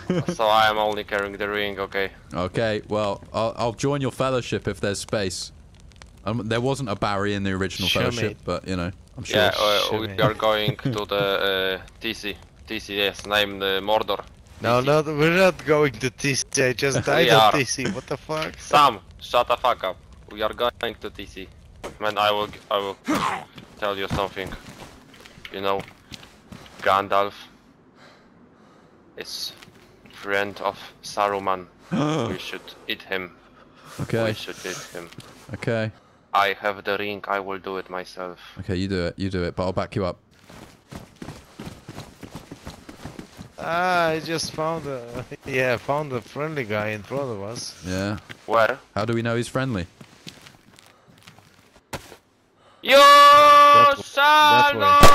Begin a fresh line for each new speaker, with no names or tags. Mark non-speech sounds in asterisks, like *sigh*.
*laughs* so I am only carrying the ring, okay.
Okay, well, I'll, I'll join your fellowship if there's space. Um, there wasn't a Barry in the original
Show me.
fellowship, but you know, I'm sure.
Yeah, uh, we
me.
are going *laughs* to the uh, Tisy. Tisy, yes, named uh, Mordor.
No, no, we're not going to Tisy. I just died *laughs*
We
on
are.
Tisy. What the fuck?
Sam, shut the fuck up. We are going to Tisy. Man, I will, I will *sighs* tell you something. You know, Gandalf is friend of Saruman. *gasps* we should eat him. Okay. We
okay,
should eat him.
okay,
I have the ring. I will do it myself.
okay. You do it. You do it. But I'll back you up.
Ah, I just found a *laughs* yeah, found a friendly guy in front of us.
Yeah.
Where?
How do we know he's friendly?
You
That
shall
that
not